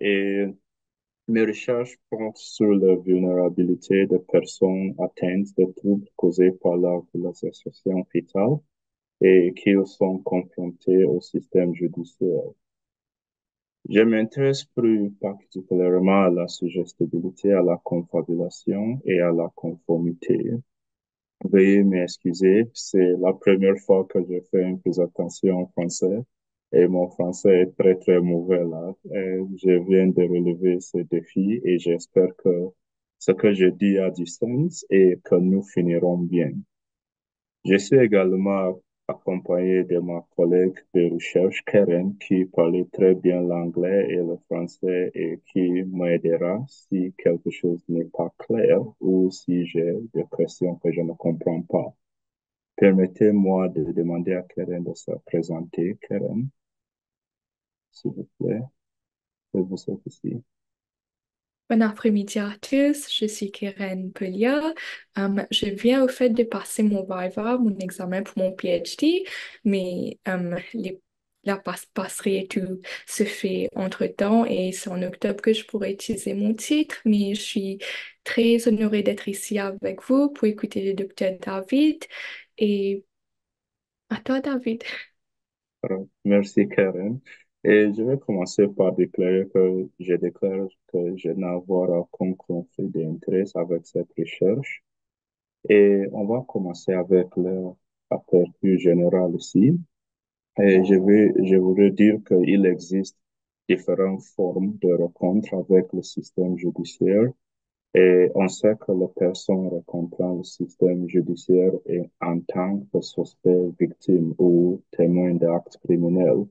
Et mes recherches portent sur la vulnérabilité des personnes atteintes de troubles causés par la violation fétale et qui sont confrontées au système judiciaire. Je m'intéresse plus particulièrement à la suggestibilité, à la confabulation et à la conformité. Veuillez m'excuser, c'est la première fois que je fais une présentation en français et mon français est très très mauvais là. je viens de relever ce défi et j'espère que ce que je dis a du sens et que nous finirons bien. Je suis également accompagné de ma collègue de recherche Karen qui parlait très bien l'anglais et le français et qui m'aidera si quelque chose n'est pas clair ou si j'ai des questions que je ne comprends pas. Permettez-moi de demander à Karen de se présenter. Karen, s'il vous plaît, vous êtes ici. Bon après-midi à tous, je suis Keren Pelia. Um, je viens au fait de passer mon Viva, mon examen pour mon PhD, mais um, les, la passe passerie et tout se fait entre-temps et c'est en octobre que je pourrai utiliser mon titre, mais je suis très honorée d'être ici avec vous pour écouter le docteur David et à toi David. Merci Karen. Et je vais commencer par déclarer que je déclare que je n'ai aucun conflit d'intérêt avec cette recherche. Et on va commencer avec l'aperçu général ici. Et je vais, je voudrais dire qu'il existe différentes formes de rencontres avec le système judiciaire. Et on sait que les personnes rencontrant le système judiciaire est en tant que suspect, victime ou témoin d'actes criminels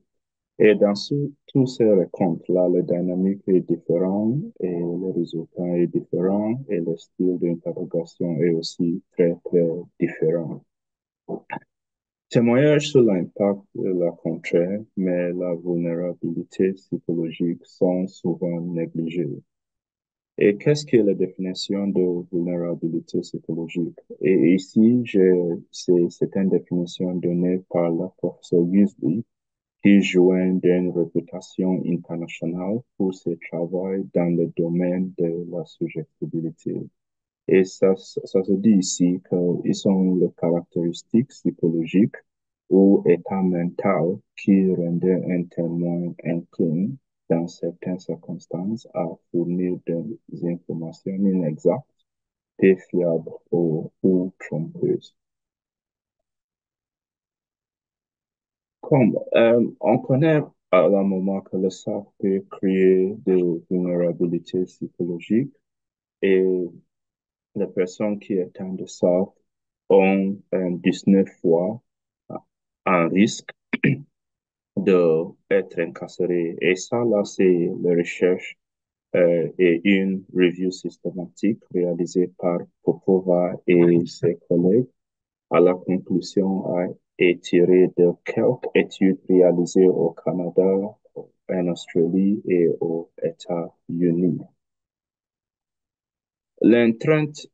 et dans tous ces rencontres-là, la dynamique est différente et le résultat est différent et le style d'interrogation est aussi très, très différent. Témoignage sur l'impact de la contraire, mais la vulnérabilité psychologique sont souvent négligées. Et qu'est-ce que la définition de vulnérabilité psychologique? Et ici, c'est une définition donnée par la professeure Weasley qui joint d'une réputation internationale pour ses travaux dans le domaine de la subjectivité. Et ça, ça se dit ici qu'ils ont les caractéristiques psychologiques ou état mental qui rendaient un témoin inclin dans certaines circonstances à fournir des informations inexactes, défiables ou trompeuses. Euh, on connaît à la moment que le SAF peut créer des vulnérabilités psychologiques et les personnes qui atteignent le SAF ont 19 fois un risque d'être incarcérés. Et ça, là, c'est la recherche euh, et une review systématique réalisée par Popova et ses collègues. À la conclusion, est tiré de quelques études réalisées au Canada, en Australie et aux États-Unis. L'entrante,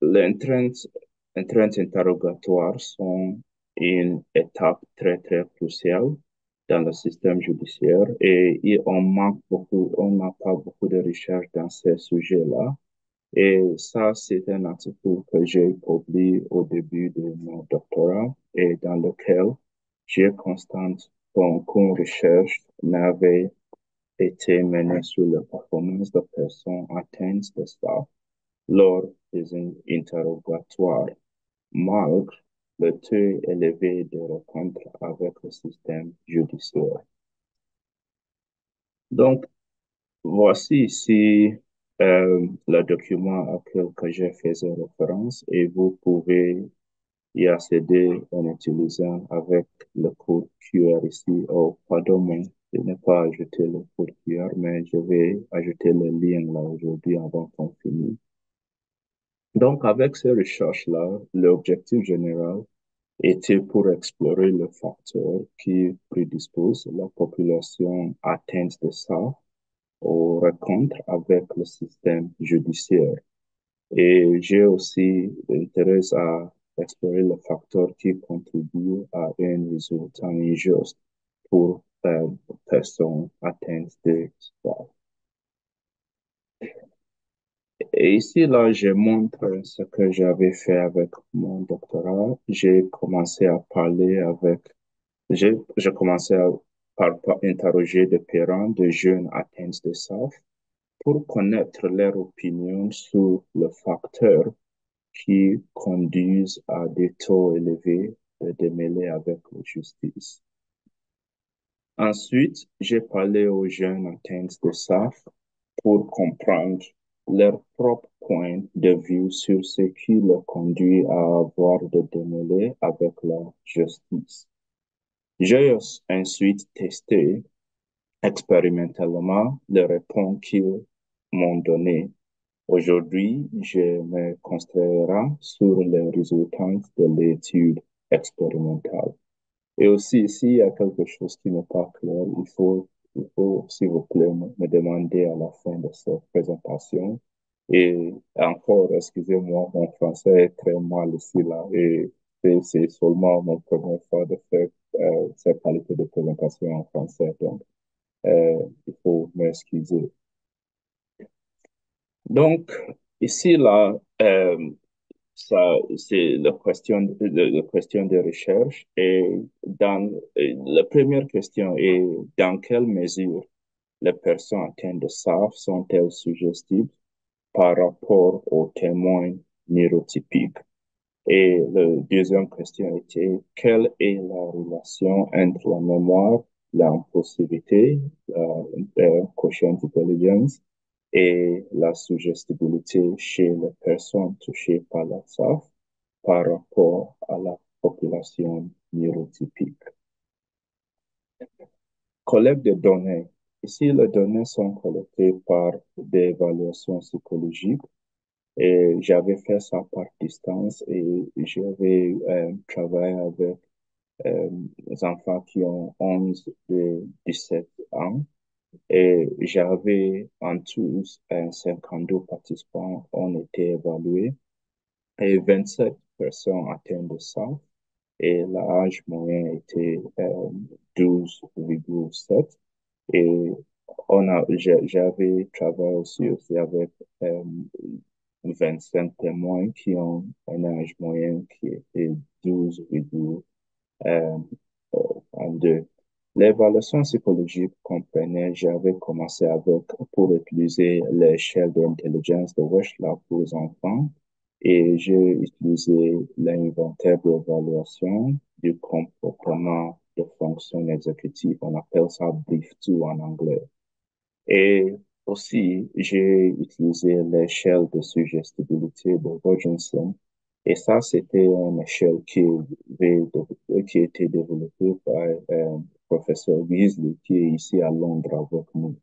l'entrante, interrogatoire sont une étape très, très cruciale dans le système judiciaire et, on manque beaucoup, on n'a pas beaucoup de recherches dans ces sujets-là. Et ça, c'est un article que j'ai publié au début de mon doctorat et dans lequel j'ai constaté qu'aucune recherche n'avait été menée sur la performance de personnes atteintes de ça lors des interrogatoires, malgré le taux élevé de rencontres avec le système judiciaire. Donc, voici ici euh, le document que j'ai fait référence et vous pouvez y accéder en utilisant avec le code QR ici. Oh, pardon, mais je n'ai pas ajouté le code QR, mais je vais ajouter le lien là aujourd'hui avant qu'on finisse. Donc, avec ces recherches-là, l'objectif général était pour explorer le facteur qui prédispose la population atteinte de ça? Aux rencontres avec le système judiciaire. Et j'ai aussi l'intérêt à explorer le facteur qui contribue à un résultat injuste pour euh, personnes atteintes de SAF. Et ici, là, je montre ce que j'avais fait avec mon doctorat. J'ai commencé à parler avec, j'ai, commencé à, interroger des parents de jeunes atteints de SAF pour connaître leur opinion sur le facteur qui conduisent à des taux élevés de démêlés avec la justice. Ensuite, j'ai parlé aux jeunes atteints de SAF pour comprendre leur propre point de vue sur ce qui les conduit à avoir des démêlés avec la justice. J'ai ensuite testé expérimentalement les réponses qu'ils m'ont données Aujourd'hui, je me concentrerai sur les résultats de l'étude expérimentale. Et aussi, s'il y a quelque chose qui n'est pas clair, il faut, il faut, s'il vous plaît, me, demander à la fin de cette présentation. Et encore, excusez-moi, mon français est très mal ici, là, c'est seulement mon première fois de faire euh, cette qualité de présentation en français, donc euh, il faut m'excuser. Donc, ici, là, euh, c'est la question, de, la question de recherche. Et dans, la première question est dans quelle mesure les personnes atteintes de SAF sont-elles suggestives par rapport aux témoins neurotypiques? Et la deuxième question était quelle est la relation entre la mémoire, l'impulsivité, la, la quotient intelligence et la suggestibilité chez les personnes touchées par la SAF par rapport à la population neurotypique? Collecte de données. Ici, les données sont collectées par des évaluations psychologiques et j'avais fait ça par distance et j'avais euh, travaillé avec euh, des enfants qui ont 11 et 17 ans et j'avais en tout 52 participants ont été évalués et 27 personnes atteintes de ça. Et l'âge moyen était euh, 12,7. Et on j'avais travaillé aussi, aussi avec euh, 25 témoins qui ont un âge moyen qui était 12,2. L'évaluation psychologique comprenait, j'avais commencé avec, pour utiliser l'échelle d'intelligence de Wechsler pour les enfants et j'ai utilisé l'inventaire d'évaluation du comportement de fonction exécutive. On appelle ça Brief2 en anglais. Et aussi, j'ai utilisé l'échelle de suggestibilité de Rogerson et ça, c'était une échelle qui, qui a été développée par euh, professeur Beasley, qui est ici à Londres avec nous.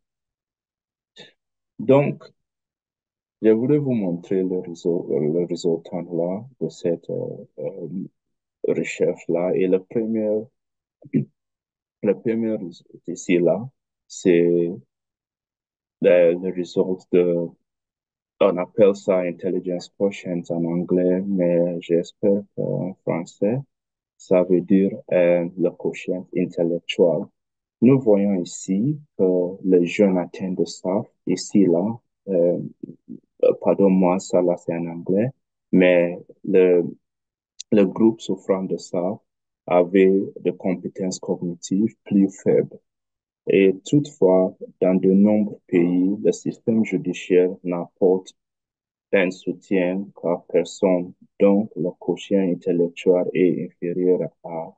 Donc, je voulais vous montrer le, le résultat là de cette euh, euh, recherche-là. Et le premier, le premier ici là, c'est le, le résultat de on appelle ça intelligence quotient en anglais, mais j'espère qu'en français, ça veut dire euh, le quotient intellectuel. Nous voyons ici que les jeunes atteints de ça, ici, là, euh, pardon-moi, ça là c'est en anglais, mais le, le groupe souffrant de ça avait des compétences cognitives plus faibles. Et toutefois, dans de nombreux pays, le système judiciaire n'apporte un soutien à personne dont le quotient intellectuel est inférieur à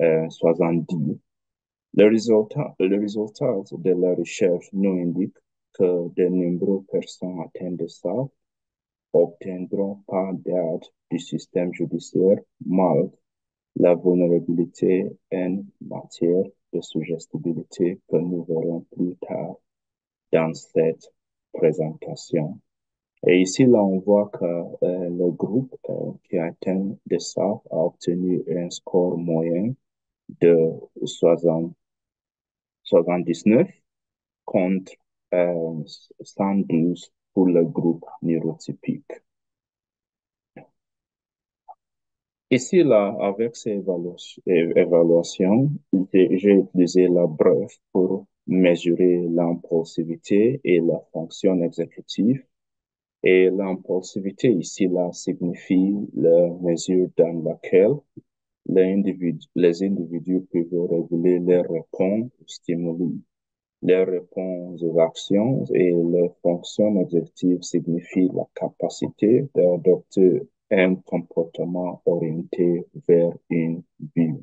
euh, 70. Le résultat, le résultat de la recherche nous indique que de nombreuses personnes atteintes de ça obtiendront pas d'aide du système judiciaire malgré la vulnérabilité en matière de suggestibilité que nous verrons plus tard dans cette présentation. Et ici, là, on voit que euh, le groupe euh, qui a atteint de ça a obtenu un score moyen de 60, 79 contre 112 euh, pour le groupe neurotypique. Ici, là, avec ces évaluations, j'ai utilisé la bref pour mesurer l'impulsivité et la fonction exécutive. Et l'impulsivité ici, là, signifie la mesure dans laquelle les individus, peuvent réguler leurs réponses aux stimuli. Les réponses aux actions et les fonctions exécutives signifient la capacité d'adopter un comportement orienté vers une vie.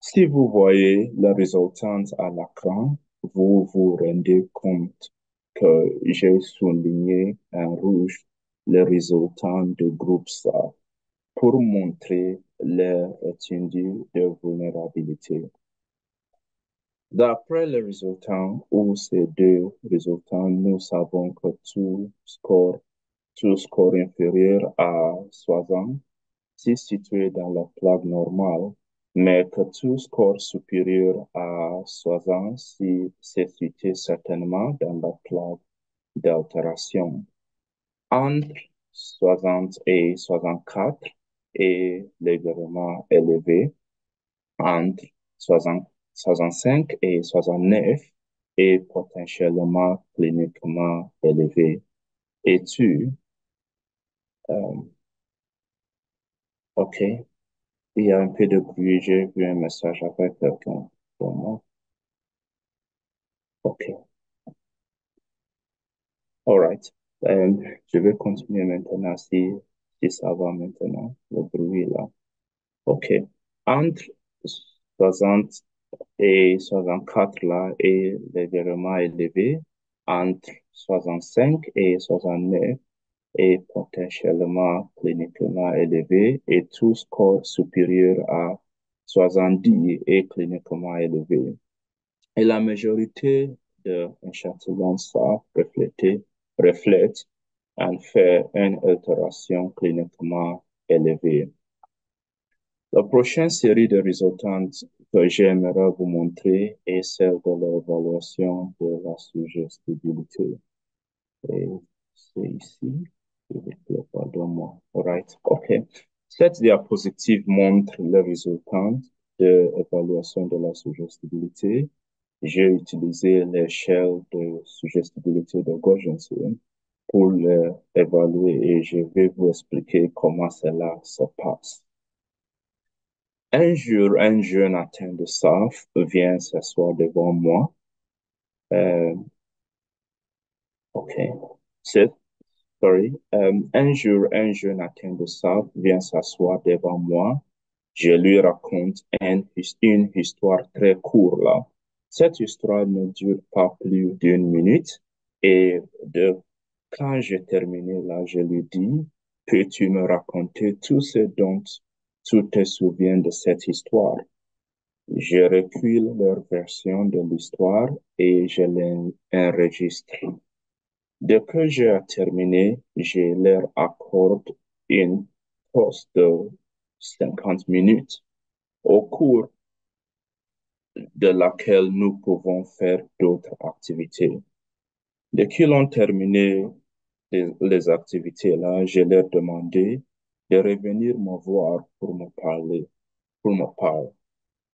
Si vous voyez la résultante à l'écran, vous vous rendez compte que j'ai souligné en rouge les résultats du groupe SA pour montrer leur étude de vulnérabilité. D'après les résultats ou ces deux résultats, nous savons que tout score tout score inférieur à 60 c'est situé dans la plaque normale, mais que tout score supérieur à 60 c'est situé certainement dans la plaque d'altération. Entre 60 et 64 est légèrement élevé. Entre 65 et 69 est potentiellement cliniquement élevé. Et tu euh, ok. Il y a un peu de bruit. J'ai vu un message avec quelqu'un pour moi. Ok. Alright. Euh, je vais continuer maintenant si, ça va maintenant, le bruit là. Ok. Entre 60 et 64 là est légèrement élevé. Entre 65 et 69 est potentiellement cliniquement élevé et tout score supérieur à 70 est cliniquement élevé. Et la majorité de échantillons ça reflète, reflète en fait une altération cliniquement élevée. La prochaine série de résultats que j'aimerais vous montrer est celle de l'évaluation de la suggestibilité. Et c'est ici. Pardon-moi. Alright. OK. Cette diapositive montre le résultat de l'évaluation de la suggestibilité. J'ai utilisé l'échelle de suggestibilité de Gaugensen pour l'évaluer et je vais vous expliquer comment cela se passe. Un jour, un jeune atteint de SAF vient s'asseoir devant moi. Euh, OK. Euh, un jour, un jeune atteint de vient s'asseoir devant moi. Je lui raconte une histoire très courte. Cette histoire ne dure pas plus d'une minute et de quand j'ai terminé là, je lui dis, peux-tu me raconter tout ce dont tu te souviens de cette histoire? Je recueille leur version de l'histoire et je l'enregistre. Dès que j'ai terminé, je leur accorde une pause de 50 minutes au cours de laquelle nous pouvons faire d'autres activités. Dès qu'ils ont terminé les, activités-là, je leur demandé de revenir me voir pour me parler, pour me parler.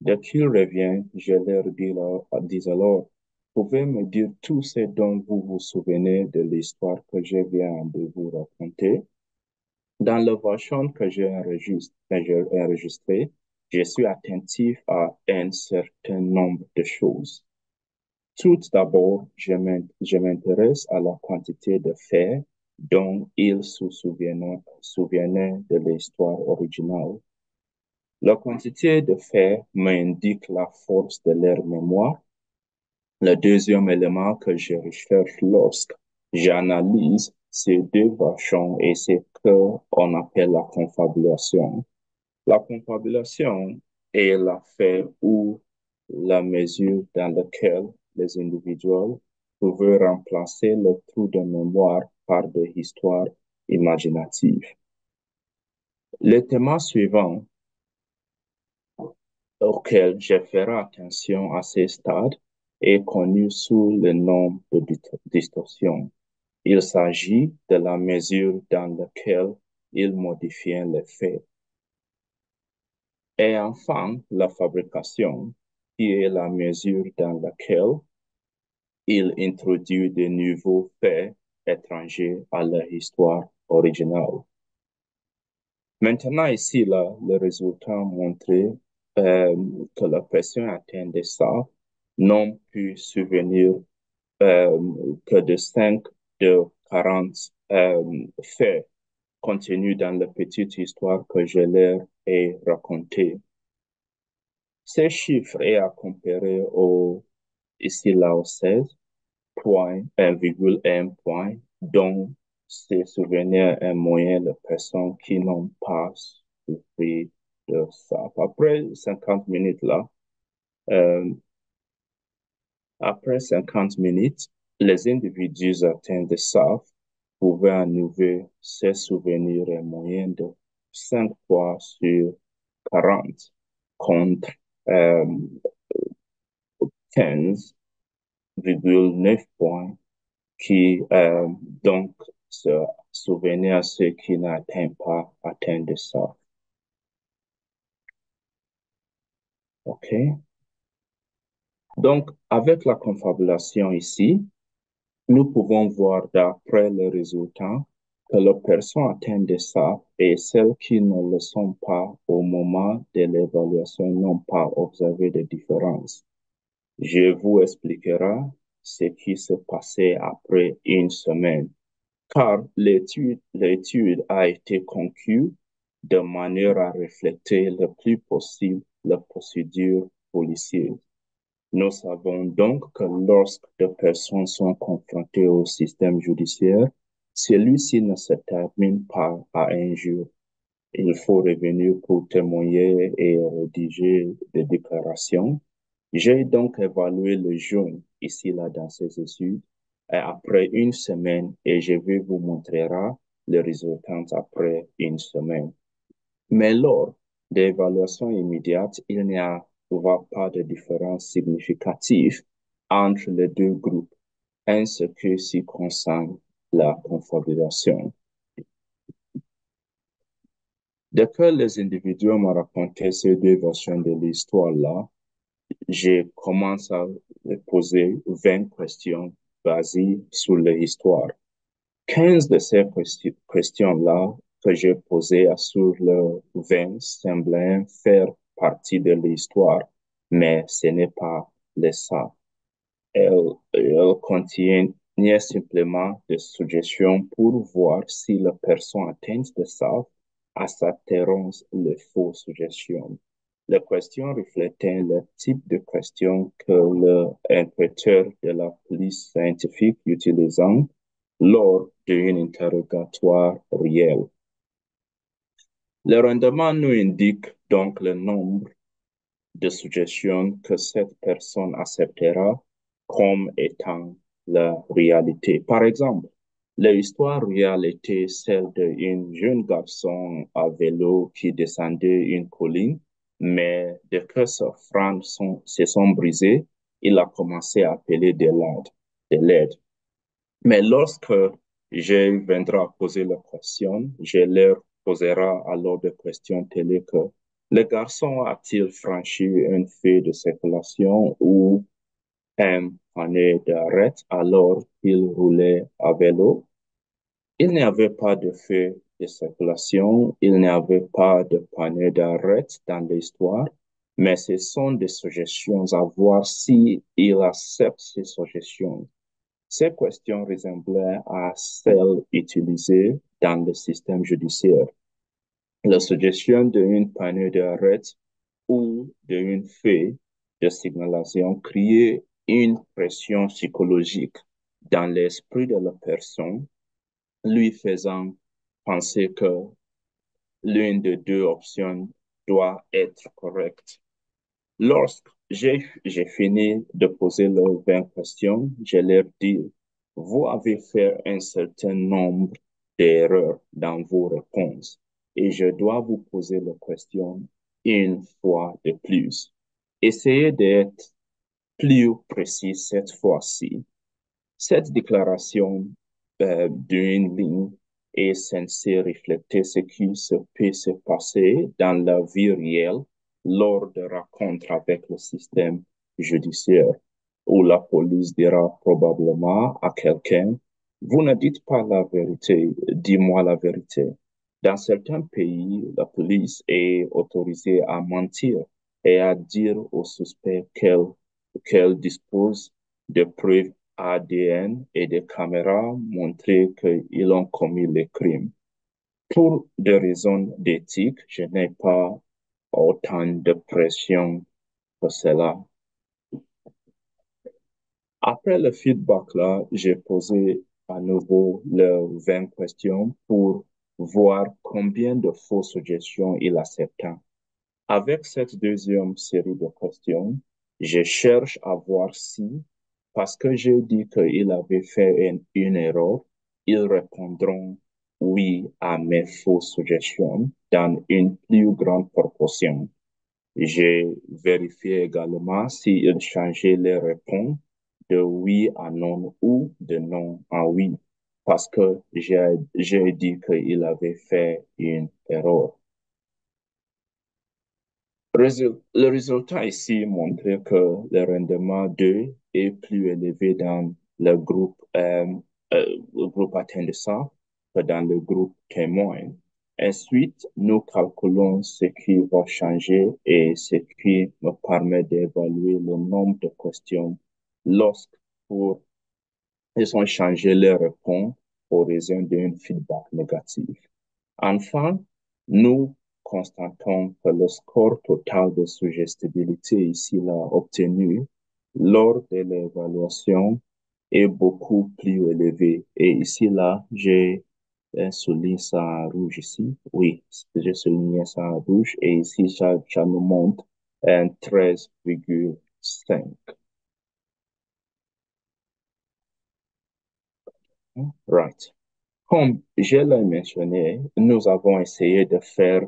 Dès qu'ils reviennent, je leur dis, dis alors, pouvez me dire tout ce dont vous vous souvenez de l'histoire que je viens de vous raconter. Dans le version que j'ai enregistré, je suis attentif à un certain nombre de choses. Tout d'abord, je m'intéresse à la quantité de faits dont ils se souvenaient de l'histoire originale. La quantité de faits m'indique la force de leur mémoire le deuxième élément que je recherche lorsque j'analyse ces deux versions et c'est ce qu'on appelle la confabulation. La confabulation est la fait ou la mesure dans laquelle les individus peuvent remplacer le trou de mémoire par des histoires imaginatives. Le thème suivant auquel je ferai attention à ces stades est connu sous le nom de distorsion. Il s'agit de la mesure dans laquelle il modifiait les faits. Et enfin, la fabrication, qui est la mesure dans laquelle il introduit de nouveaux faits étrangers à leur histoire originale. Maintenant, ici, le résultat montré euh, que la personne atteinte de ça n'ont pu souvenir euh, que de 5 de 40 euh, faits contenus dans la petite histoire que je leur ai racontée. Ces chiffres est à comparer au, ici là au 16, point, 1,1 point, dont ces souvenirs un moyen de personnes qui n'ont pas souffert de ça. Après 50 minutes là, euh, après 50 minutes, les individus atteints de ça pouvaient enlever ces souvenirs un moyen de 5 fois sur 40 contre euh, 15,9 points qui euh, donc se souvenir à ceux qui n'atteignent pas atteint de ça. OK? Donc, avec la confabulation ici, nous pouvons voir d'après les résultats que les personnes atteintes de ça et celles qui ne le sont pas au moment de l'évaluation n'ont pas observé de différence. Je vous expliquerai ce qui se passait après une semaine, car l'étude, l'étude a été conclue de manière à refléter le plus possible la procédure policière. Nous savons donc que lorsque des personnes sont confrontées au système judiciaire, celui-ci ne se termine pas à un jour. Il faut revenir pour témoigner et rédiger des déclarations. J'ai donc évalué le jeune ici là dans ces études après une semaine et je vais vous montrer les résultats après une semaine. Mais lors d'évaluation immédiate, il n'y a pas de différence significative entre les deux groupes, ainsi que si concerne la confabulation? Dès que les individus m'ont raconté ces deux versions de l'histoire-là, j'ai commencé à poser 20 questions basées sur l'histoire. 15 de ces questions-là que j'ai posées sur le 20 semblaient faire partie de l'histoire, mais ce n'est pas le ça. Elle, elle contient simplement des suggestions pour voir si la personne atteinte de ça a s'interrompt les fausses suggestions. Les questions reflétaient le type de questions que l'inspecteur de la police scientifique utilisant lors d'un interrogatoire réel. Le rendement nous indique donc le nombre de suggestions que cette personne acceptera comme étant la réalité. Par exemple, l'histoire réelle était celle d'un jeune garçon à vélo qui descendait une colline, mais dès que ses freins se sont brisés, il a commencé à appeler de l'aide. Mais lorsque je viendrai poser la question, je leur posera alors des questions telles que le garçon a-t-il franchi un fait de circulation ou un panneau d'arrêt alors qu'il roulait à vélo? Il n'y avait pas de fait de circulation, il n'y avait pas de panneau d'arrêt dans l'histoire, mais ce sont des suggestions à voir si il accepte ces suggestions. Ces questions ressemblaient à celles utilisées dans le système judiciaire. La suggestion d'une panneau d'arrêt ou d'une fait de signalisation créait une pression psychologique dans l'esprit de la personne, lui faisant penser que l'une des deux options doit être correcte. Lorsque j'ai fini de poser les 20 questions, je leur dis, vous avez fait un certain nombre d'erreurs dans vos réponses et je dois vous poser la question une fois de plus. Essayez d'être plus précis cette fois-ci. Cette déclaration euh, d'une ligne est censé refléter ce qui se peut se passer dans la vie réelle lors de rencontres avec le système judiciaire, où la police dira probablement à quelqu'un, vous ne dites pas la vérité, dis-moi la vérité. Dans certains pays, la police est autorisée à mentir et à dire au suspect qu'elle dispose de preuves ADN et de caméras montrer qu'ils ont commis les crimes. Pour des raisons d'éthique, je n'ai pas autant de pression que cela. Après le feedback là, j'ai posé à nouveau les 20 questions pour voir combien de fausses suggestions il accepta. Avec cette deuxième série de questions, je cherche à voir si, parce que j'ai dit qu'il avait fait une, erreur, ils répondront oui à mes fausses suggestions dans une plus grande proportion. J'ai vérifié également s'ils changeaient les réponses de oui à non ou de non à oui parce que j'ai dit qu'il avait fait une erreur. Le résultat ici montrait que le rendement 2 est plus élevé dans le groupe, euh, euh, le groupe que dans le groupe témoin. Ensuite, nous calculons ce qui va changer et ce qui me permet d'évaluer le nombre de questions lorsque pour ils ont changé leurs réponses pour raison d'un feedback négatif. Enfin, nous constatons que le score total de suggestibilité ici là obtenu lors de l'évaluation est beaucoup plus élevé. Et ici là, j'ai souligné ça en rouge ici. Oui, j'ai souligné ça en rouge. Et ici, ça, ça nous montre un 13,5. Right. Comme je l'ai mentionné, nous avons essayé de faire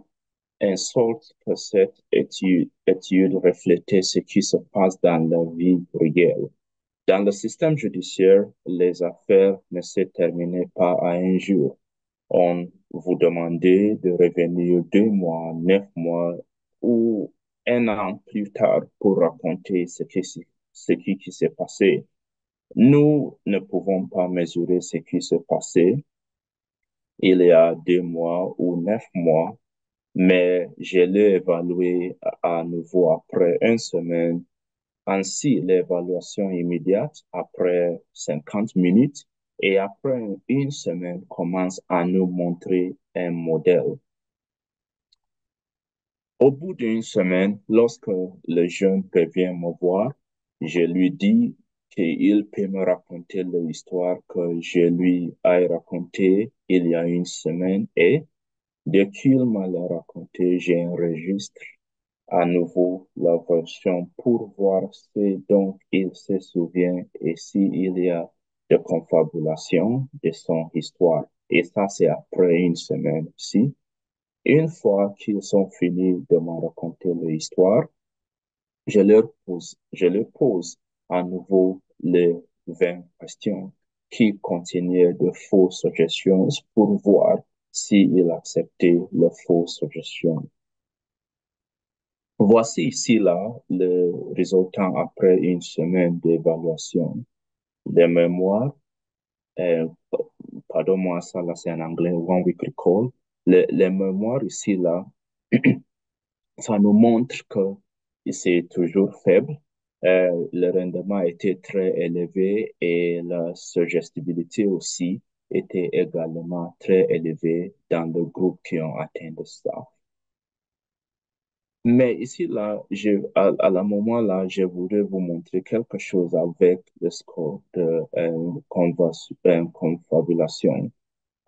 en sorte que cette étude, étude ce qui se passe dans la vie réelle. Dans le système judiciaire, les affaires ne se terminaient pas à un jour. On vous demandait de revenir deux mois, neuf mois ou un an plus tard pour raconter ce qui, ce qui s'est passé. Nous ne pouvons pas mesurer ce qui s'est passé il y a deux mois ou neuf mois, mais je l'ai évalué à nouveau après une semaine. Ainsi, l'évaluation immédiate après 50 minutes et après une semaine commence à nous montrer un modèle. Au bout d'une semaine, lorsque le jeune revient me voir, je lui dis qu'il peut me raconter l'histoire que je lui ai racontée il y a une semaine et dès qu'il m'a la raconté, j'enregistre à nouveau la version pour voir ce dont il se souvient et s'il y a de confabulation de son histoire. Et ça, c'est après une semaine aussi. Une fois qu'ils ont fini de me raconter l'histoire, je leur pose, je leur pose à nouveau les 20 questions qui contenaient de fausses suggestions pour voir s'il acceptait les fausses suggestions. Voici ici là le résultat après une semaine d'évaluation. Les mémoires, euh, pardon-moi, ça là c'est en anglais, one week recall. Les, les mémoires ici là, ça nous montre que c'est toujours faible euh, le rendement était très élevé et la suggestibilité aussi était également très élevée dans le groupe qui ont atteint ça. Mais ici, là, je, à, à la moment là, je voudrais vous montrer quelque chose avec le score de euh, confabulation.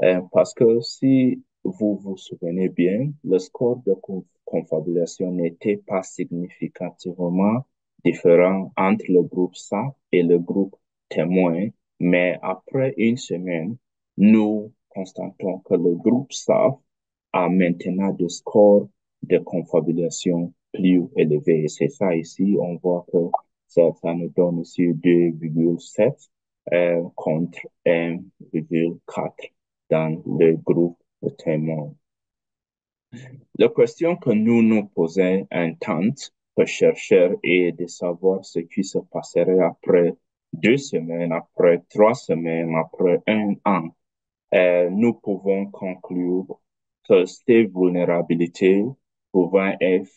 Euh, parce que si vous vous souvenez bien, le score de confabulation n'était pas significativement différent entre le groupe SAF et le groupe témoin, mais après une semaine, nous constatons que le groupe SAF a maintenant des scores de confabulation plus élevés. C'est ça ici, on voit que ça, ça nous donne ici 2,7 euh, contre 1,4. dans le groupe de témoins. La question que nous nous posons en tant chercheurs est de savoir ce qui se passerait après deux semaines, après trois semaines, après un an. Euh, nous pouvons conclure que ces vulnérabilités pouvant être,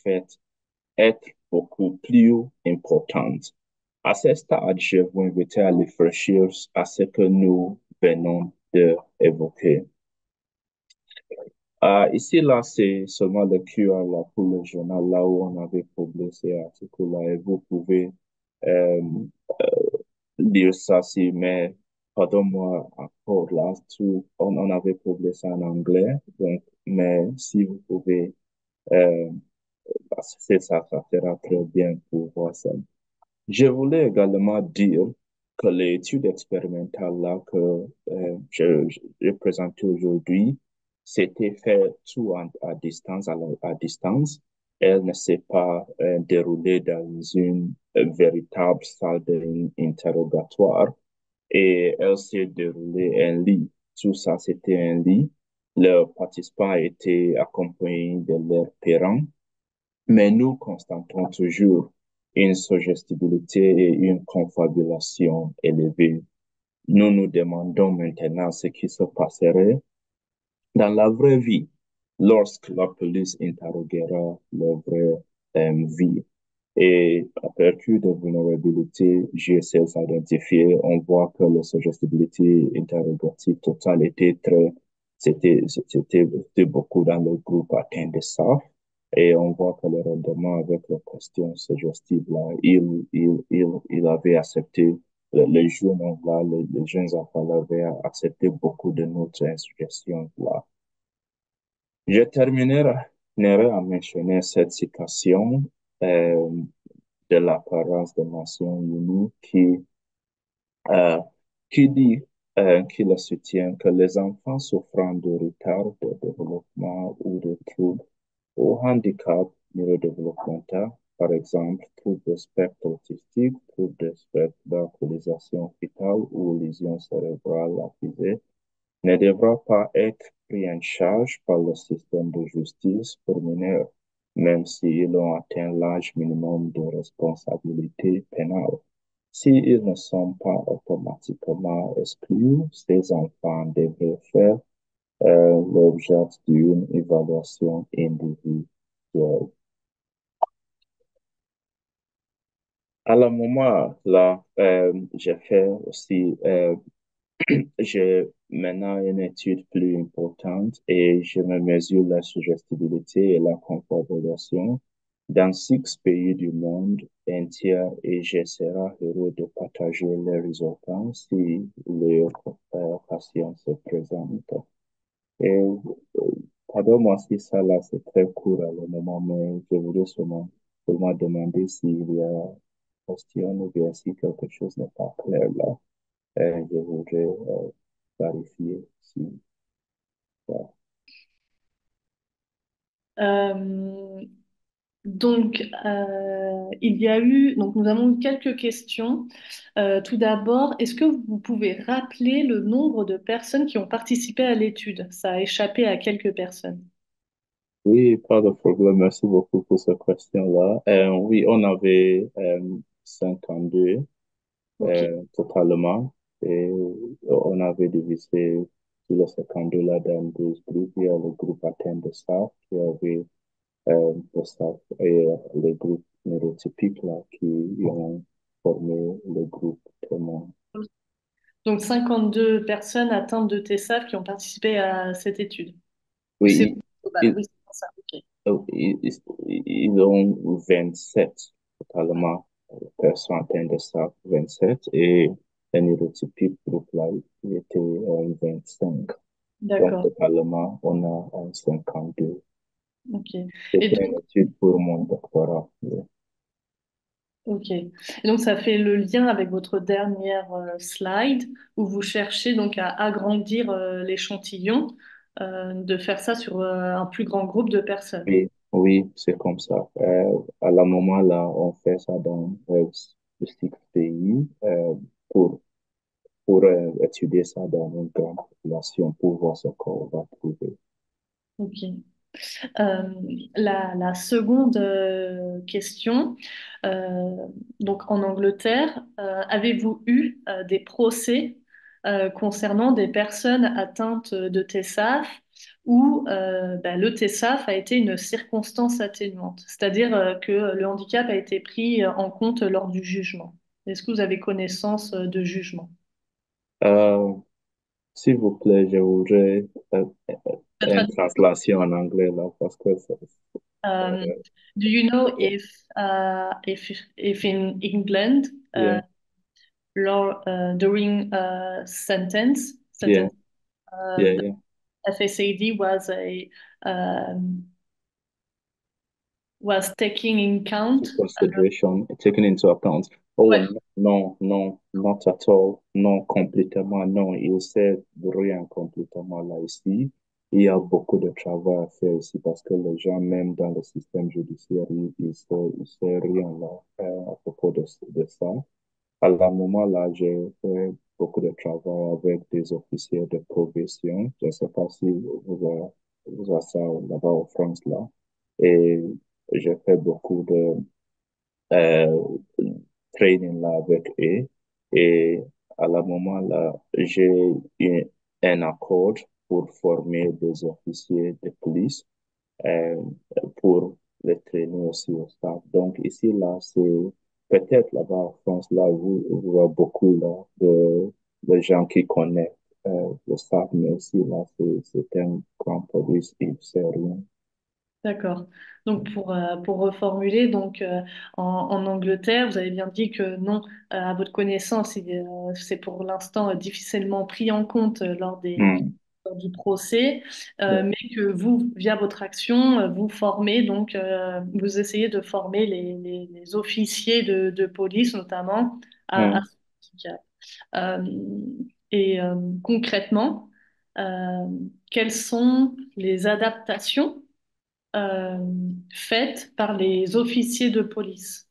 être beaucoup plus importantes. À ce stade, je vous invite à réfléchir à ce que nous venons d'évoquer. Euh, ici, là, c'est seulement le QR là, pour le journal, là où on avait publié ces articles-là, et vous pouvez euh, euh, lire ça si, mais pardon-moi encore là, tout, on, on avait publié ça en anglais, donc, mais si vous pouvez, euh, c'est ça, ça sera très bien pour voir ça. Je voulais également dire que l'étude expérimentale là que euh, je, je, présente aujourd'hui, c'était fait tout à, distance, à, distance. Elle ne s'est pas euh, déroulée dans une euh, véritable salle d'interrogatoire et elle s'est déroulée en lit. Tout ça, c'était un lit. Le participant a été accompagné de leurs parents, mais nous constatons toujours une suggestibilité et une confabulation élevée. Nous nous demandons maintenant ce qui se passerait dans la vraie vie lorsque la police interroguera la vraie euh, vie. Et à partir de vulnérabilité GSS identifiée, on voit que la suggestibilité interrogative totale était très, c'était, c'était beaucoup dans le groupe atteint de ça. Et on voit que le rendement avec la question suggestive-là, il, il, il, il avait accepté, les jeunes, là, les, jeunes enfants avaient accepté beaucoup de notre suggestions-là. Je terminerai en mentionner cette citation euh, de l'apparence des Nations Unies qui, euh, qui dit, euh, qui le soutient, que les enfants souffrant de retard de développement ou de troubles ou handicap neurodéveloppemental, par exemple, troubles de spectre autistique, troubles de spectre d'alcoolisation fœtale ou lésions cérébrales accusées, ne devra pas être pris en charge par le système de justice pour mineurs, même s'ils ont atteint l'âge minimum de responsabilité pénale. S'ils ne sont pas automatiquement exclus, ces enfants devraient faire euh, l'objet d'une évaluation individuelle. À la là, euh, j'ai fait aussi euh, j'ai maintenant une étude plus importante et je me mesure la suggestibilité et la confabulation dans six pays du monde entier et je serai heureux de partager les résultats si l'occasion se présente. Et pardon-moi si ça là c'est très court à le moment, mais je voudrais seulement, seulement demander s'il y a ou bien si quelque chose n'est pas clair là. Je voudrais euh, clarifier si. Euh, donc, euh, il y a eu, donc nous avons eu quelques questions. Euh, tout d'abord, est-ce que vous pouvez rappeler le nombre de personnes qui ont participé à l'étude? Ça a échappé à quelques personnes. Oui, pas de problème. Merci beaucoup pour cette question-là. Oui, on avait 52 Ok, euh, totalement et on avait divisé les 52 là dans deux groupes. Il y a le groupe atteint de ça qui avait euh, le staff et les groupes neurotypiques là qui ont formé le groupe témoin. Donc 52 personnes atteintes de TESAF qui ont participé à cette étude. Oui, global? ils, Oui, ça. Ils, ils, ils ont 27 totalement euh, personnes atteintes de ça, 27 et le neurotypique groupe là, il était euh, 25. Donc D'accord. totalement, on a euh, 52. Ok. Et donc, une étude pour mon doctorat. ok. Et donc ça fait le lien avec votre dernière euh, slide où vous cherchez donc à agrandir euh, l'échantillon, euh, de faire ça sur un plus grand groupe de personnes. Oui, oui, c'est comme ça. Euh, à la moment là, on fait ça dans euh, six pays euh, pour pour étudier ça dans une grande population pour voir ce qu'on va trouver. Ok. Euh, la, la, seconde euh, question, euh, donc en Angleterre, avez-vous eu des procès concernant des personnes atteintes de TESAF où ben, le TESAF a été une circonstance atténuante, c'est-à-dire que le handicap a été pris en compte lors du jugement. Est-ce que vous avez connaissance de jugement? S'il vous plaît, je voudrais une translation en anglais là parce que um, do you know if uh, if if in England uh, law uh, during a sentence, sentence uh, yeah yeah FSAD was a um, was taking in count. Consideration taken into account. Oh Ouais. non non not at all. Non complètement non il sait rien complètement là ici. Il y a beaucoup de travail à faire ici parce que les gens même dans le système judiciaire ils ils savent, rien là à propos de, de ça. À la moment là j'ai fait beaucoup de travail avec des officiers de probation je ne sais pas si vous avez, ça là-bas en France là. Et j'ai fait beaucoup de euh, training là avec eux. Et à la moment là j'ai eu un accord pour former des officiers de police euh, pour les traîner aussi au staff. Donc ici là c'est peut-être là-bas en France là vous vous avez beaucoup là de, de gens qui connaissent euh, le staff mais aussi là c'est un grand sait rien. D'accord. Donc pour, euh, pour reformuler, donc euh, en, en Angleterre, vous avez bien dit que non, euh, à votre connaissance, c'est pour l'instant difficilement pris en compte lors des, Hmm. Du procès, euh, mais que vous, via votre action, euh, vous formez, donc euh, vous essayez de former les, les, les officiers de, de police notamment à, à ce handicap. Euh, et concrètement, quelles sont les adaptations faites par les officiers de police?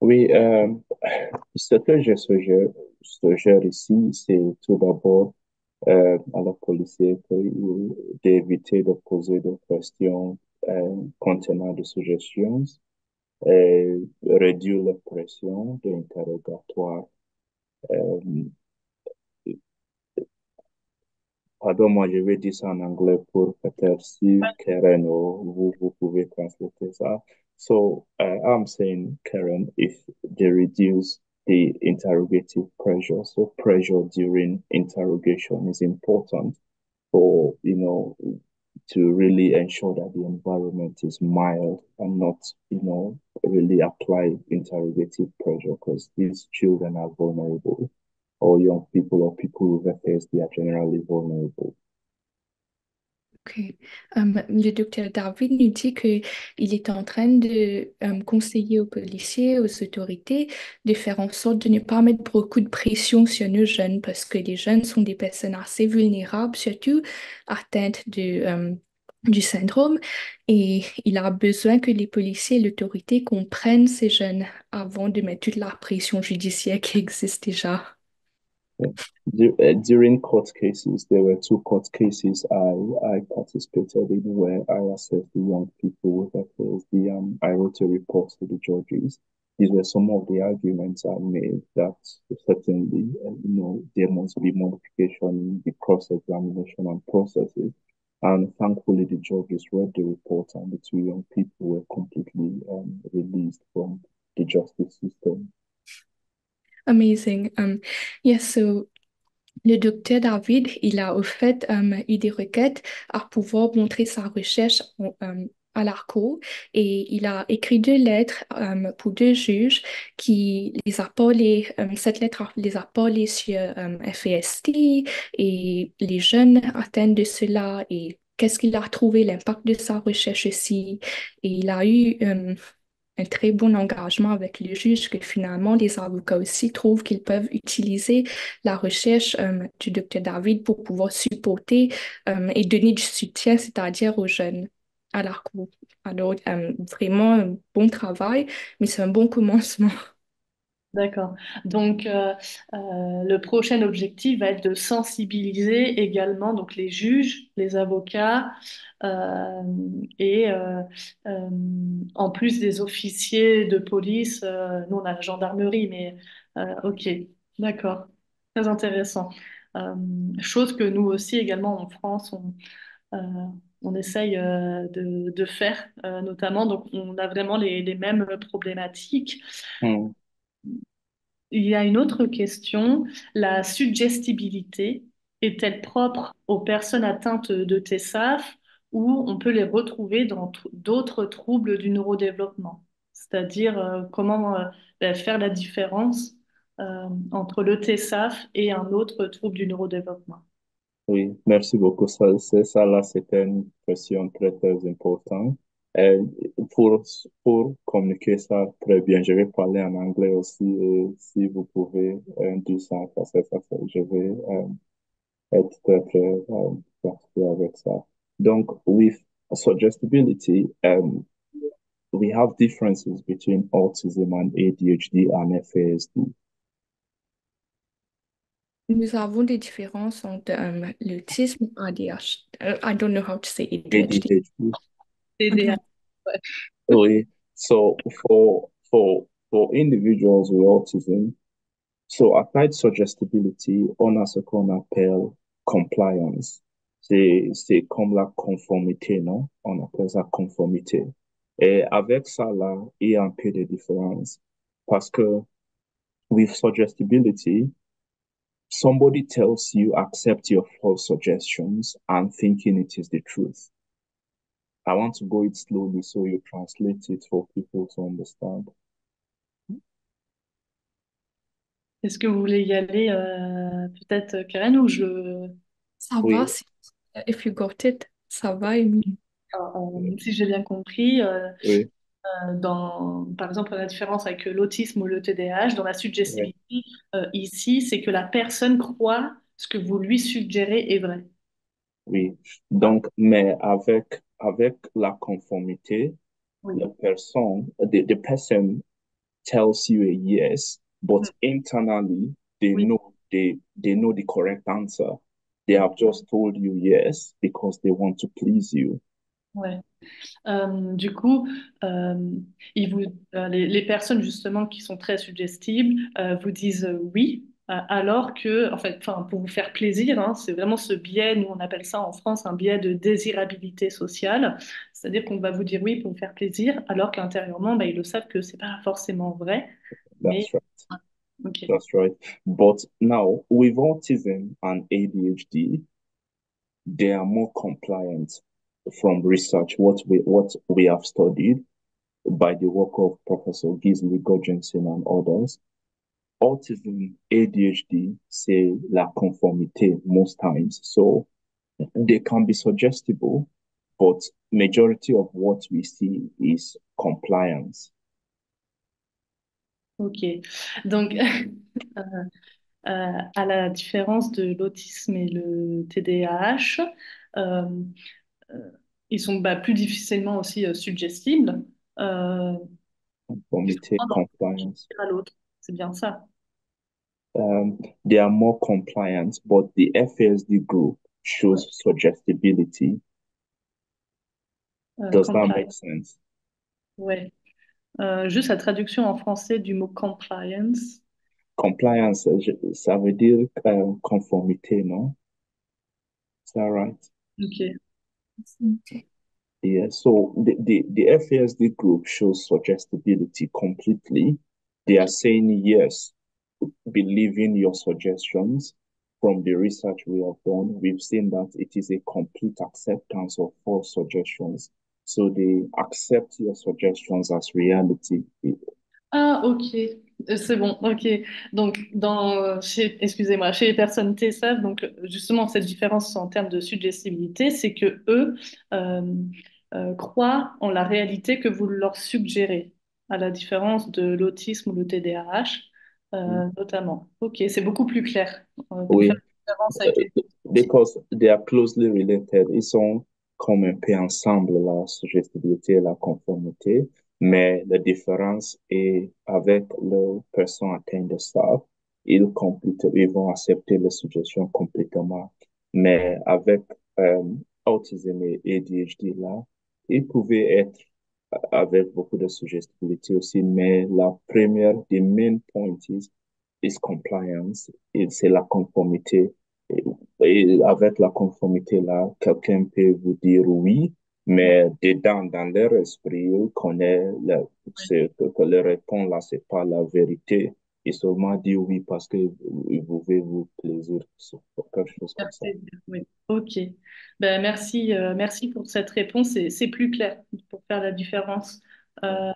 Oui, euh, ce que je suggère, suggère ici, c'est tout d'abord à la policier que- d'éviter de poser des questions euh, contenant des suggestions et réduire la pression d'interrogatoire. Euh, pardon, moi je vais dire ça en anglais pour peut-être si Karen ou vous, vous pouvez translater ça. So uh, I'm saying, Karen, if they reduce the interrogative pressure, so pressure during interrogation is important for, you know, to really ensure that the environment is mild and not, you know, really apply interrogative pressure because these children are vulnerable, or young people or people with FAS, they are generally vulnerable. Le docteur David nous dit qu'il est en train de conseiller aux policiers, aux autorités, de faire en sorte de ne pas mettre beaucoup de pression sur nos jeunes parce que les jeunes sont des personnes assez vulnérables, surtout atteintes du syndrome. Et il a besoin que les policiers et l'autorité comprennent ces jeunes avant de mettre toute la pression judiciaire qui existe déjà. Du- During court cases, there were two court cases I, I participated in where I assessed the young people with FASD and I wrote a report to the judges. These were some of the arguments I made that certainly, uh, you know, there must be modification in the cross-examination and processes. And thankfully, the judges read the report and the two young people were completely um, released from the justice system. Amazing. Um, yes, so le docteur David, il a au fait um, eu des requêtes à pouvoir montrer sa recherche um, à la cour et il a écrit deux lettres pour deux juges qui les a um, cette lettre les a parlé sur um, et les jeunes atteints de cela et qu'est-ce qu'il a trouvé, l'impact de sa recherche aussi. Et il a eu un très bon engagement avec le juge que finalement les avocats aussi trouvent qu'ils peuvent utiliser la recherche euh, du docteur David pour pouvoir supporter euh, et donner du soutien, c'est-à-dire aux jeunes à la cour. Alors, euh, vraiment un bon travail, mais c'est un bon commencement. D'accord. Donc, euh, euh, le prochain objectif va être de sensibiliser également donc les juges, les avocats euh, et en plus des officiers de police. nous, on a la gendarmerie, mais ok, d'accord, très intéressant. Chose que nous aussi également en France, on, essaye de, faire, notamment. Donc, on a vraiment les, les mêmes problématiques. Il y a une autre question. La suggestibilité est-elle propre aux personnes atteintes de TSAF ou on peut les retrouver dans d'autres troubles du neurodéveloppement? C'est-à-dire euh, comment euh, ben, faire la différence euh, entre le TSAF et un autre trouble du neurodéveloppement? Oui, merci beaucoup. C'est ça là, c'était une question très, très importante. Et pour, pour communiquer ça très bien, je vais parler en anglais aussi. Et si vous pouvez euh, dire ça en français, ça, ça, je vais euh, être très, très euh, avec ça. Donc, with suggestibility, um, we have differences between autism and ADHD and FASD. Nous avons des différences entre euh, l'autisme et ADHD. Euh, I don't know how to say ADHD. ADHD. TDAH. Ouais. Oui. Eh, so for for for individuals with autism, so applied suggestibility, on a qu'on appelle compliance. C'est c'est comme la conformité, non? On appelle ça conformité. Et avec ça là, il y a un peu de différence parce que with suggestibility, somebody tells you accept your false suggestions and thinking it is the truth. I want to go it slowly so you translate it for people to understand. Est-ce que vous voulez y aller euh, peut-être Karen ou je... Ça Oui, va, si, if you got it, ça va, euh, si j'ai bien compris, euh, oui, dans, par exemple, la différence avec l'autisme ou le TDAH, dans la oui, suggestibilité, euh, ici, c'est que la personne croit ce que vous lui suggérez est vrai. oui. Donc, mais avec, avec la conformité, Oui, la personne, the, the person tells you a yes, but Mm, internally they oui, know they they know the correct answer. They have just told you yes because they want to please you. ouais. Euh, du coup, euh, ils vous, euh, les, les personnes justement qui sont très suggestibles euh, vous disent euh, oui, alors que, en fait, pour vous faire plaisir, hein, c'est vraiment ce biais, nous on appelle ça en France un biais de désirabilité sociale, c'est-à-dire qu'on va vous dire oui pour vous faire plaisir, alors qu'intérieurement, bah, ils le savent que c'est pas forcément vrai, mais That's right. ok, That's right. But now with autism and ADHD, they are more compliant from research, what we what we have studied by the work of Professor Gisli Godjensen and others. Autism, ADHD, say la conformité most times. So they can be suggestible, but majority of what we see is compliance. ok. Donc, euh, euh, à la différence de l'autisme et le TDAH, euh, ils sont bah, plus difficilement aussi suggestibles. Conformité, compliance. à l'autre. C'est bien ça. Um, they are more compliant, but the FASD group shows suggestibility. Euh, Does that make sense? ouais. Euh, juste la traduction en français du mot compliance. Compliance, je- ça veut dire euh, conformité, non? Is that right? Ok. Ok. Yeah, so the, the, the FASD group shows suggestibility completely. They are saying yes, believing your suggestions. From the research we have done, we've seen that it is a complete acceptance of false suggestions. So they accept your suggestions as reality. Ah, ok. Euh, C'est bon, ok. Donc, dans, chez, excusez-moi, chez les personnes TSAF, donc justement, cette différence en termes de suggestibilité, c'est que eux euh, euh, croient en la réalité que vous leur suggérez, à la différence de l'autisme ou le TDAH, euh, notamment. Ok, c'est beaucoup plus clair euh, Oui, avec les because they are closely related. Ils sont comme un peu ensemble, la suggestibilité et la conformité. Mais la différence est avec les personnes atteintes de ça, ils, ils vont accepter la suggestion complètement. Mais avec euh, autisme et ADHD là, ils pouvaient être avec beaucoup de suggestibilité aussi, mais la première des main points is, is compliance, c'est la conformité. Et, avec la conformité là, quelqu'un peut vous dire oui, mais dedans, dans leur esprit, ils connaissent que, que leur réponse là, c'est pas la vérité. Ils seulement dit oui parce que vous voulez vous plaisir quelque chose comme ça. Ok. Ben, merci, euh, merci pour cette réponse. C'est plus clair faire la différence euh,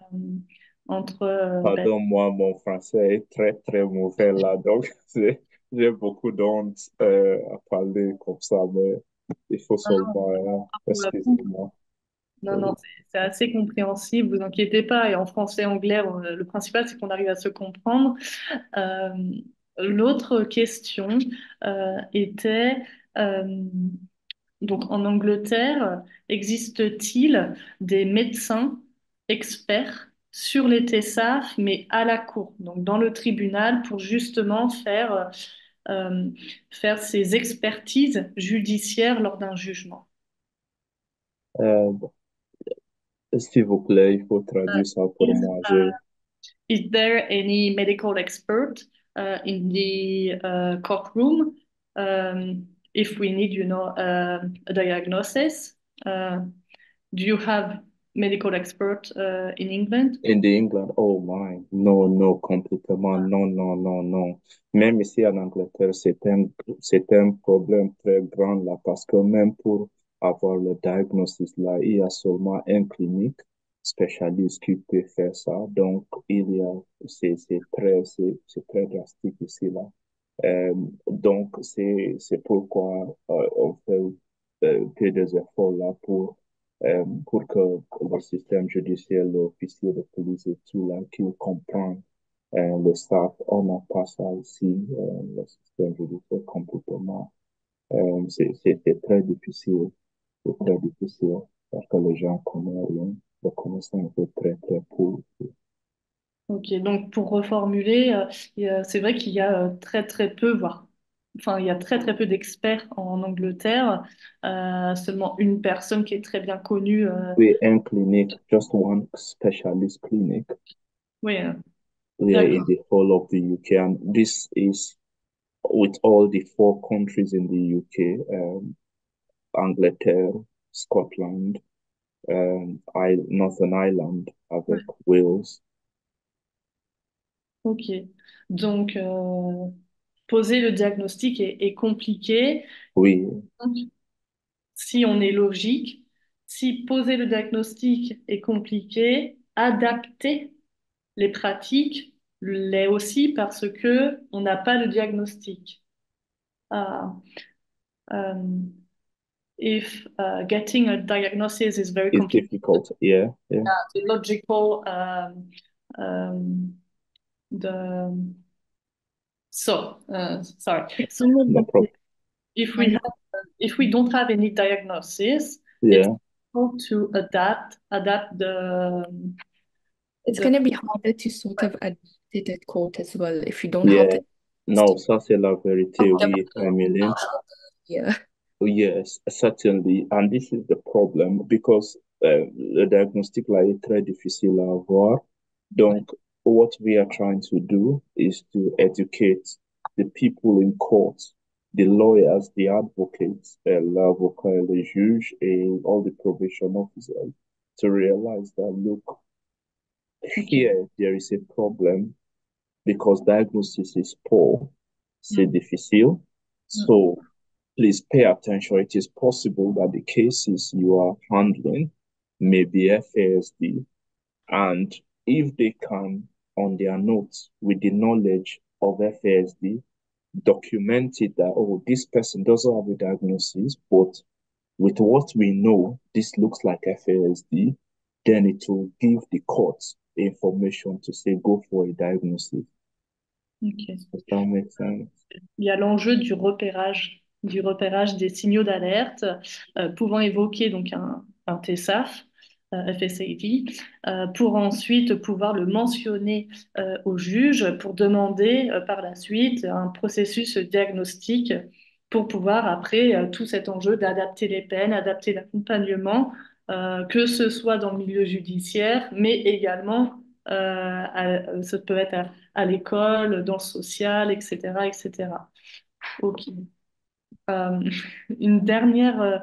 entre. Euh, ben Pardon, moi, mon français est très, très mauvais là. Donc, j'ai beaucoup d'honte à parler comme ça, mais il faut ah seulement. Excusez-moi. Non, non, c'est assez compréhensible, vous inquiétez pas. Et en français, anglais, le principal, c'est qu'on arrive à se comprendre. L'autre question était donc en Angleterre, existe-t-il des médecins experts sur les TESAF, mais à la cour, donc dans le tribunal, pour justement faire, euh, faire ces expertises judiciaires lors d'un jugement? Euh, S'il vous plaît, il faut traduire ça pour is, moi. uh, is there any medical expert uh, in the courtroom? Um, if we need, you know, uh, a diagnosis. Uh, do you have medical expert uh, in England? In the England, oh my, no, no, complètement, non, non, non, non. Même ici en Angleterre, c'est un, problème très grand là, parce que même pour avoir le diagnostic il y a seulement un clinique spécialiste qui peut faire ça. Donc, il y a, c'est, très, c'est très drastique ici là. Euh, donc, c'est, pourquoi euh, on fait euh, des efforts là pour, pour que le système judiciaire, l'officier de police et tout là, qui comprend euh, le staff, on n'a pas ça ici, le système judiciaire complètement. c'est très difficile, c'est très difficile parce que les gens connaissent rien, la connaissance est très, très pauvre. Ok, donc pour reformuler, euh, c'est vrai qu'il y a euh, très très peu, voire, enfin il y a très très peu d'experts en Angleterre, euh, seulement une personne qui est très bien connue. Oui, un clinique, just one specialist clinic. Oui. Yeah, in the whole of the UK, and this is with all the four countries in the UK, um, Angleterre, Scotland, um, Northern Ireland, avec Wales. Ok. Donc, euh, poser le diagnostic est, compliqué. Oui. si on est logique, si poser le diagnostic est compliqué, adapter les pratiques l'est aussi parce que on n'a pas le diagnostic. Uh, um, if uh, getting a diagnosis is very It's difficult, yeah, yeah. the logical um, um, the so uh, sorry. So no problem. if we have, if we don't have any diagnosis yeah. it's to adapt adapt the it's the, going to be harder to sort of adapt the code as well if you don't yeah. have the no ça c'est la vérité oui Emily yeah. Yes certainly. And this is the problem because uh, le diagnostic là est très difficile à avoir. Donc what we are trying to do is to educate the people in court, the lawyers, the advocates, uh, l'avocat, the judge, and all the probation officers to realize that, look, here there is a problem because diagnosis is poor, c'est mm. difficile. Mm. So please pay attention. It is possible that the cases you are handling may be FASD. And if they can on their notes with the knowledge of FASD, documented that, oh, this person doesn't have a diagnosis, but with what we know, this looks like FASD, then it will give the courts information to say, go for a diagnosis. Okay. Does that make sense? Il y a l'enjeu du repérage, du repérage des signaux d'alerte euh, pouvant évoquer donc un, un TSAF FSAD, pour ensuite pouvoir le mentionner au juge pour demander par la suite un processus diagnostique pour pouvoir après tout cet enjeu d'adapter les peines, adapter l'accompagnement, que ce soit dans le milieu judiciaire, mais également ça peut être à, à l'école, dans le social, etc., etc. Euh, une dernière. Euh,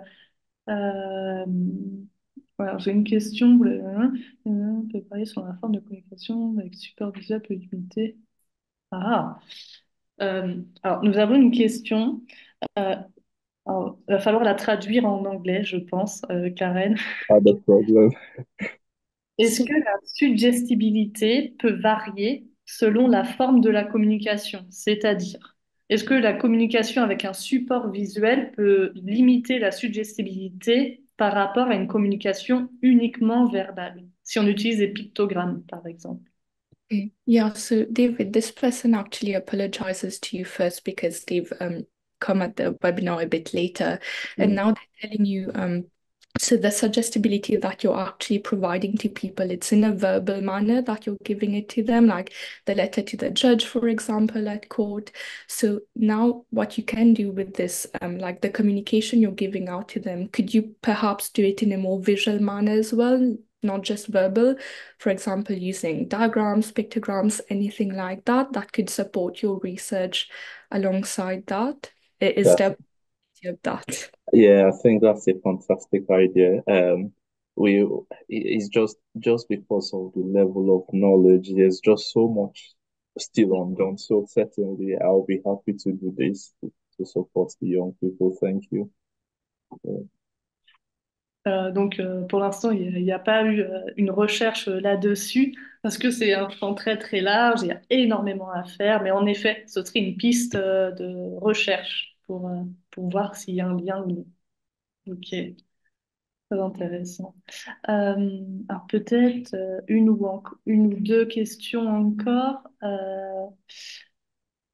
euh, voilà, j'ai une question. Hein, peut parler sur la forme de communication avec support visuel peu limité. Ah. alors, nous avons une question. il va falloir la traduire en anglais, je pense, Karen. Pas de problème. Est-ce que la suggestibilité peut varier selon la forme de la communication? C'est-à-dire, est-ce que la communication avec un support visuel peut limiter la suggestibilité par rapport à une communication uniquement verbale, si on utilise des pictogrammes, par exemple? Okay. Yeah, so David, this person actually apologizes to you first because they've um, come at the webinar a bit later, mm. and now they're telling you um, so the suggestibility that you're actually providing to people, it's in a verbal manner that you're giving it to them, like the letter to the judge, for example, at court. So now what you can do with this, um, like the communication you're giving out to them, could you perhaps do it in a more visual manner as well? Not just verbal, for example, using diagrams, pictograms, anything like that, that could support your research alongside that. Is yeah. there of that? Yeah, I think that's a fantastic idea. Um, we it's just just because of the level of knowledge, there's just so much still undone. So certainly, I'll be happy to do this to, to support the young people. Thank you. Yeah. Euh, donc, euh, pour l'instant, il n'y a, a, pas eu euh, une recherche euh, là-dessus parce que c'est un champ très très large, il y a énormément à faire, mais en effet, ce serait une piste euh, de recherche pour, euh, pour voir s'il y a un lien ou non. Ok, très intéressant. Euh, alors peut-être euh, une, ou une ou deux questions encore.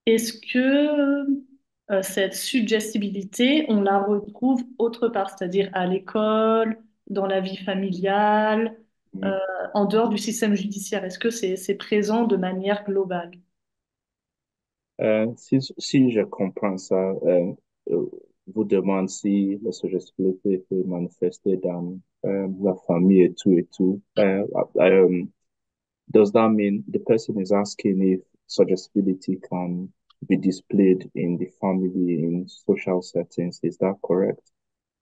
Est-ce que cette suggestibilité, on la retrouve autre part, c'est-à-dire à, l'école, dans la vie familiale, mmh. en dehors du système judiciaire Est-ce que c'est présent de manière globale? Euh, si, si je comprends ça, euh, euh, vous demande si la suggestibilité peut manifester dans euh, la famille et tout et tout. Um, does that mean the person is asking if suggestibility can be displayed in the family in social settings? Is that correct?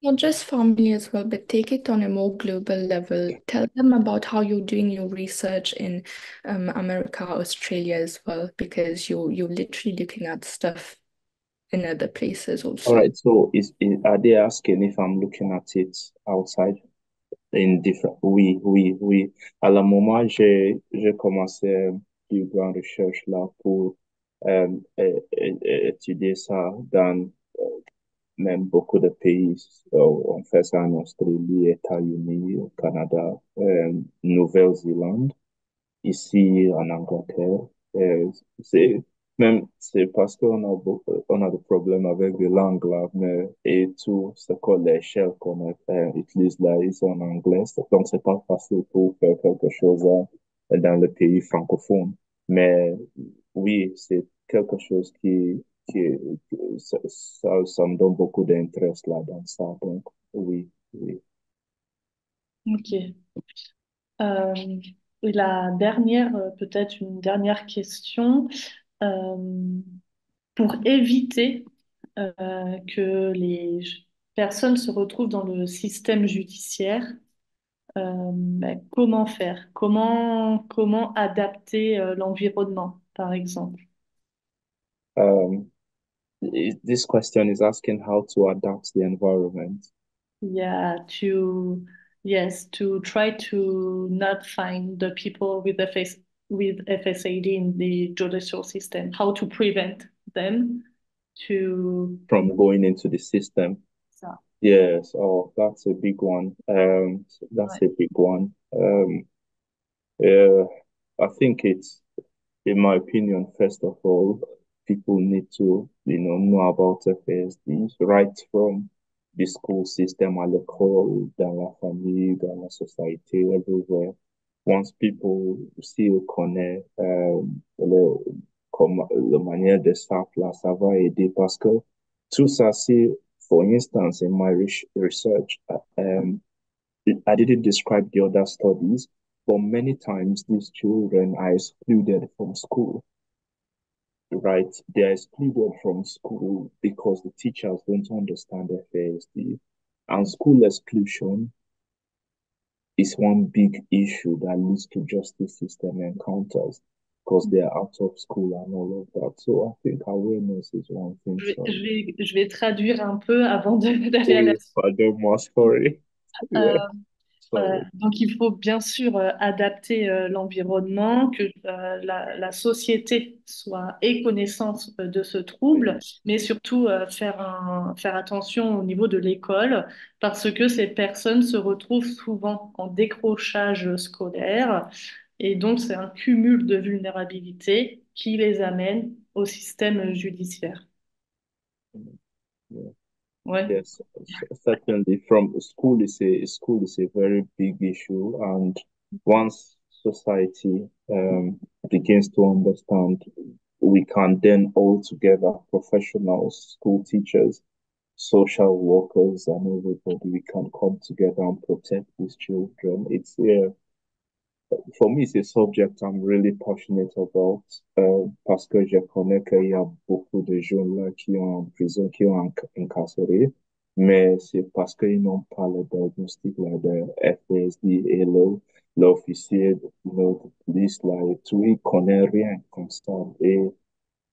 Not just family as well, but take it on a more global level. Tell them about how you're doing your research in um, America, Australia as well, because you're you're literally looking at stuff in other places also. All right. So is, is are they asking if I'm looking at it outside in different? Oui, oui, oui. À la moment, j'ai j'ai commencé une euh, grande recherche là pour euh, étudier ça dans euh, même beaucoup de pays. on fait ça en Australie, États-Unis, au Canada, euh, Nouvelle-Zélande, ici en Angleterre. Euh, c'est même c'est parce qu'on a on a des problèmes avec les langues là, mais et tout ce que les chaînes qu'on utilise là, ils sont en anglais, donc c'est pas facile pour faire quelque chose euh, dans le pays francophone. Mais oui, c'est quelque chose qui qui, ça, ça, me donne beaucoup d'intérêt là dans ça. Donc, oui, oui. Ok. Euh, et la dernière, euh, peut-être une dernière question. Euh, pour éviter euh, que les personnes se retrouvent dans le système judiciaire, euh, ben, comment faire? Comment, comment adapter l'environnement, par exemple? Um, this question is asking how to adapt the environment. Yeah, to yes, to try to not find the people with the face with FSAD in the judicial system, how to prevent them to from going into the system. So. Yes, oh, that's a big one. Um, that's right. a big one. Um, yeah, I think it's, in my opinion, first of all, people need to, you know, know about FSD right from the school system à l'école, dans la famille, dans la société, everywhere. Once people s'y connaissent, euh, le, comme, la manière de là, ça va aider parce que tout ça, c'est, for instance, in my research, um, I didn't describe the other studies, but many times these children are excluded from school right? They are excluded from school because the teachers don't understand FASD. And school exclusion is one big issue that leads to justice system encounters because they are out of school and all of that. So I think awareness is one thing. Je vais, je vais, traduire un peu avant d'aller à la. Pardon, sorry. Euh, euh, donc, il faut bien sûr euh, adapter euh, l'environnement, que la, la, société soit ait connaissance de ce trouble, mais surtout faire, un, faire attention au niveau de l'école, parce que ces personnes se retrouvent souvent en décrochage scolaire, et donc c'est un cumul de vulnérabilité qui les amène au système judiciaire. Yes, certainly. From school is a school is a very big issue, and once society um, begins to understand, we can then all together, professionals, school teachers, social workers, and everybody, we can come together and protect these children. It's yeah, for me, it's a subject I'm really passionate about euh, parce que je connais qu'il y a beaucoup de jeunes là qui ont en prison, qui ont incarcéré, mais c'est parce qu'ils n'ont pas le diagnostic là, de FSD et l'officier de police là et tout, ils connaissent rien comme ça. Et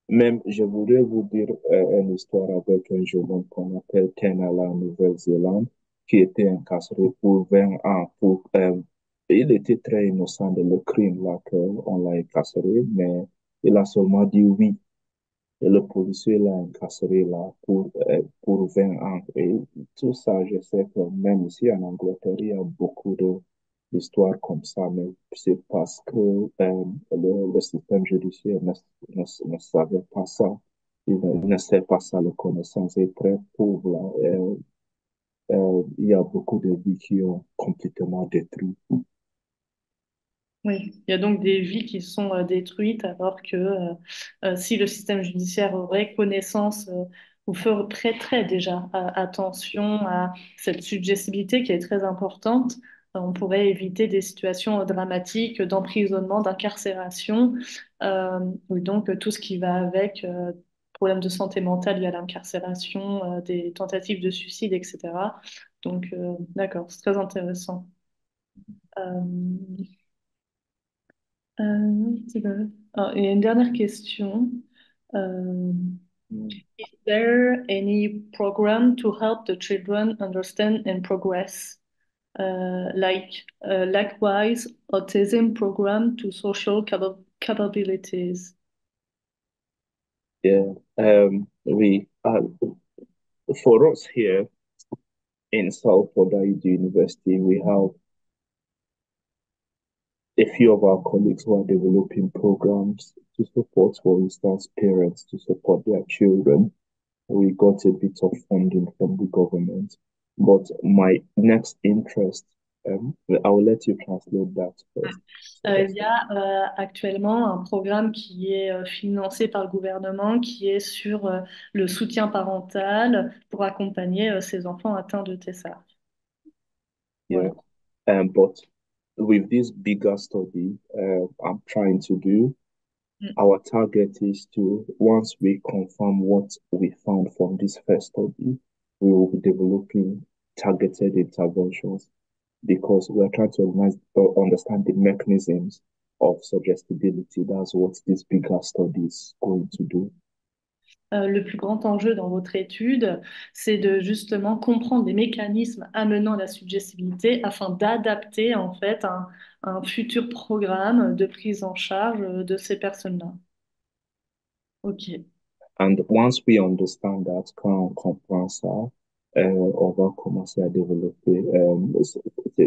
même, je voudrais vous dire euh, une histoire avec un jeune qu'on appelle Ken à la Nouvelle-Zélande, qui était incarcéré pour 20 ans pour euh, il était très innocent de le crime là qu'on l'a incarcéré, mais il a seulement dit oui. Et le policier l'a incarcéré là pour, euh, pour 20 ans. Et tout ça, je sais que même ici en Angleterre, il y a beaucoup d'histoires comme ça, mais c'est parce que euh, le, le, système judiciaire ne, ne, ne, savait pas ça. Il ne, sait pas ça, la connaissance est très pauvre là. Euh, il y a beaucoup de vies qui ont complètement détruit. Oui, il y a donc des vies qui sont euh, détruites alors que euh, euh, si le système judiciaire aurait connaissance ou ferait déjà attention à cette suggestibilité qui est très importante, on pourrait éviter des situations dramatiques d'emprisonnement, d'incarcération, donc tout ce qui va avec problèmes de santé mentale liés à l'incarcération, des tentatives de suicide, etc. Donc, d'accord, c'est très intéressant. Euh, c'est oh, et une dernière question. Euh, is there any program to help the children understand and progress? Uh, like uh, likewise, autism program to social cap capabilities. Yeah, um, we uh, for us here in Salford University, we have a few of our colleagues who are developing programs to support, for instance, parents to support their children. We got a bit of funding from the government. But my next interest, um, I will let you translate that first. Euh, il y a euh, actuellement un programme qui est euh, financé par le gouvernement qui est sur euh, le soutien parental pour accompagner euh, ces enfants atteints de TSA. Yeah, um, but with this bigger study uh, I'm trying to do, mm. our target is to, once we confirm what we found from this first study, we will be developing targeted interventions because we're trying to organize, uh, understand the mechanisms of suggestibility. That's what this bigger study is going to do. Euh, le plus grand enjeu dans votre étude, c'est de justement comprendre les mécanismes amenant la suggestibilité afin d'adapter en fait un, un, futur programme de prise en charge de ces personnes-là. Ok. And once we understand that, quand on comprend ça, euh, on va commencer à développer euh, ce,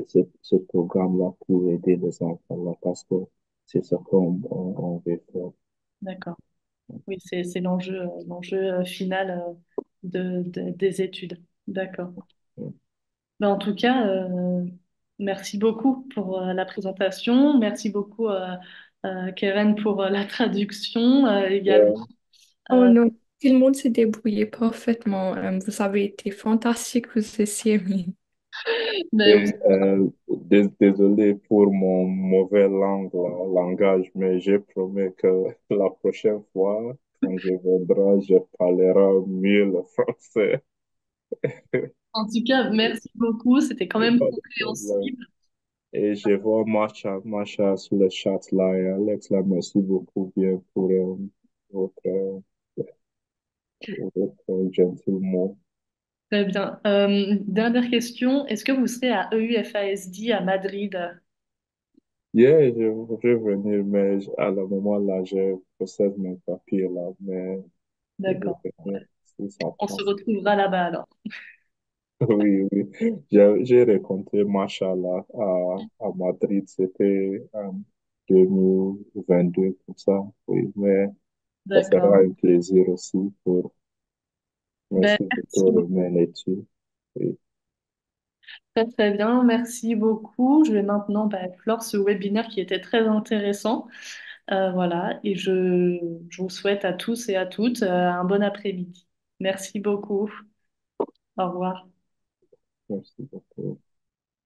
ce, ce programme-là pour aider les enfants-là parce que c'est ce qu'on on, on veut faire. D'accord. Oui, c'est l'enjeu l'enjeu euh, final euh, de, de, des études. D'accord. Ben, en tout cas, euh, merci beaucoup pour euh, la présentation. Merci beaucoup, euh, Keren, pour la traduction également. Oh non, tout le monde s'est débrouillé parfaitement. Vous avez été fantastique, vous étiez euh, dés- désolé pour mon mauvais langue, la- langage, mais je promets que la prochaine fois, quand je viendrai, je parlerai mieux le français. en tout cas, merci beaucoup. C'était quand même compréhensible. Et je vois Macha, Macha sur le chat là et Alex là, merci beaucoup bien pour euh, votre, euh, votre gentil mot. Très bien. Euh, dernière question. Est-ce que vous serez à EUFASD à Madrid? Yeah, je, vais venir, mais j- à le moment là, je possède mes papiers là, mais je vais D'accord. venir si ça On se retrouvera là-bas alors. Oui, oui. J'ai j'ai rencontré Macha là à, à Madrid, c'était en 2022, comme ça. Oui, mais ça D'accord. sera un plaisir aussi pour, Ben, merci pour. Oui, Très, très bien. Merci beaucoup. Je vais maintenant ben, clore ce webinaire qui était très intéressant. Euh, voilà. Et je, je vous souhaite à tous et à toutes euh, un bon après-midi. Merci beaucoup. Au revoir. merci beaucoup.